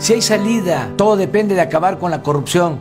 Si hay salida, todo depende de acabar con la corrupción.